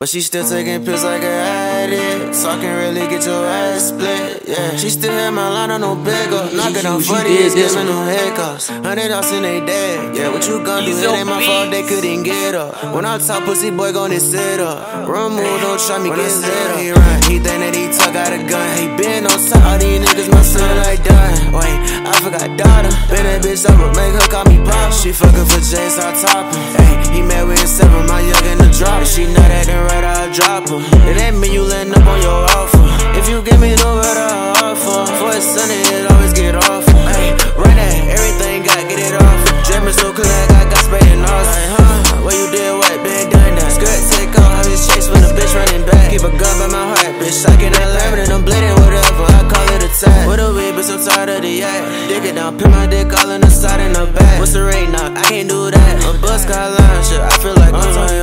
But she still taking pills like a addict. So I can really get your ass split, yeah. She still had my line on no bigger. Knocking on 40 is giving no hiccups. Hundred dollars in they dead, yeah. What you gonna do? It ain't my fault they couldn't get up. When I talk pussy boy gonna sit up. Run move, don't try me, get set up. He run, he think that he talk got a gun. He been on top, all these niggas my son like done. Wait, I forgot daughter. Been that bitch up, make her call me pop. She fucking for James, I top. Hey, he met with his drop. It ain't mean you letting up on your offer. If you give me the word, offer. For it's sunny, it always get off. Hey, run that, everything got get it off. Jamming so clear, I got spray and all. Like, huh? What you did, what been done that? Skirt take off, I just chase when the bitch running back. Keep a gun by my heart, bitch. That lamb and I'm bleeding, whatever. I call it a tag. What a weed, but so tired of the yak. Dig it down, pin my dick all in the side and the back. What's the rate now? I can't do that. A bus car line, shit. I feel like I'm uh-huh.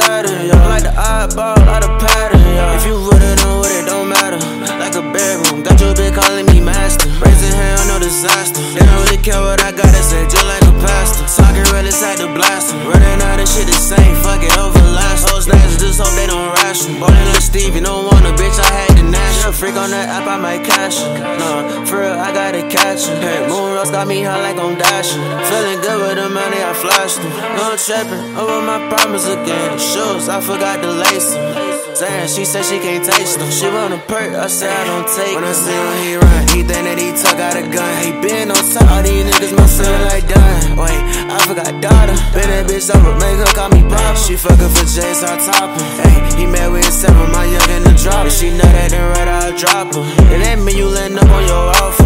Of y'all. Like the oddball, like the pattern, y'all. If you would've done with it, don't matter. Like a bedroom, got your bitch calling me master. Raising hell, no disaster. They don't really care what I got to say, just like a pastor. Talking real inside the blaster. Running out of shit the same, fuck it, overlast. Hoes nasty, just hope they don't ration. Ballin' like Steve, you don't want a bitch, I had to nash. Freak on that app, I might cash it. Nah, for real, I gotta catch it. Hey, moon got me high like I'm dashing. Feeling good with the money I flashed them. No trapping, over my problems again. Shoes, I forgot to lace them. Damn, she said she can't taste them. She want a perk, I said I don't take When I see him, he run, he think that he talk out a gun. He been on top, all these niggas my son like done. Wait, I forgot daughter. Been that bitch over, make her call me pop. She fucking for James, I top. Hey, he met with his seven, my young in the drop. If she know that, then right, I'll drop her. It ain't me, you letting up on your offer.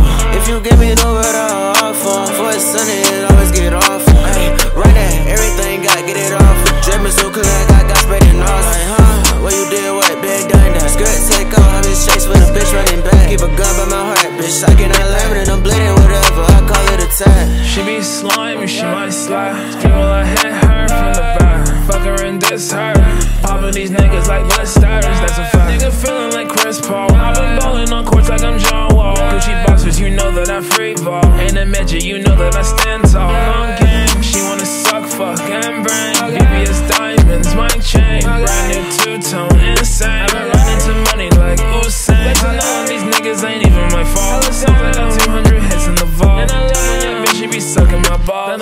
I got sprayed in off. Like, huh? What you did, what, been done that. Skirt take off, I been chased with a bitch running back. Keep a gun by my heart, bitch. I can that lemon and I'm bleeding, whatever. I call it a tag. She be slimy, she might slide. People I hit her from the back. Fuck her and diss her. Popping these niggas like blood stars, that's a fact. Nigga feeling like Chris Paul. I've been ballin' on courts like I'm John Wall. Gucci boxers, you know that I free ball. Ain't a midget, you know that I stand tall.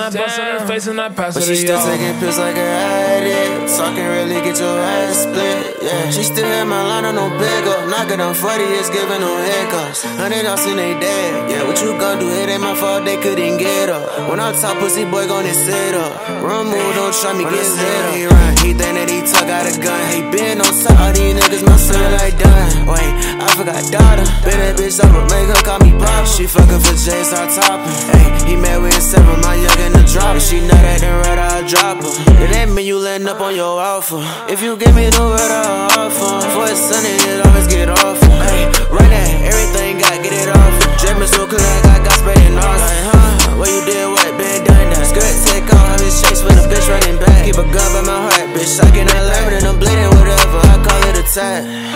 I bust in her face and I pass her But she still taking pills like a addict. I really get your ass split, yeah. She still had my line on no bigger. Knocking on 40 is giving no hiccups. Hundred dollars in they dead, yeah. What you gonna do? It ain't my fault they couldn't get up. When I talk pussy boy gonna sit up. Run move, don't try me, get set up. He run, he think that he talk out a gun. He been on top, all these niggas my son like done. Wait, I forgot daughter. Been that bitch over, make her call me pop. She fucking for James, I top. Hey, he met with his seven, my young in the drop. If she know that, then right, I'll drop her. It ain't mean you letting up on your awful. If you give me the word, I'll offer. For a sunny, it always get awful. Hey, run that, everything got get it off. Dreaming so clean, I got got spread and all. Like, huh? What you did, what been done that? Skirt take off, it's chase with a bitch running back. Keep a gun by my heart, bitch. I cannot learn, and I'm bleeding, whatever. I call it a tag.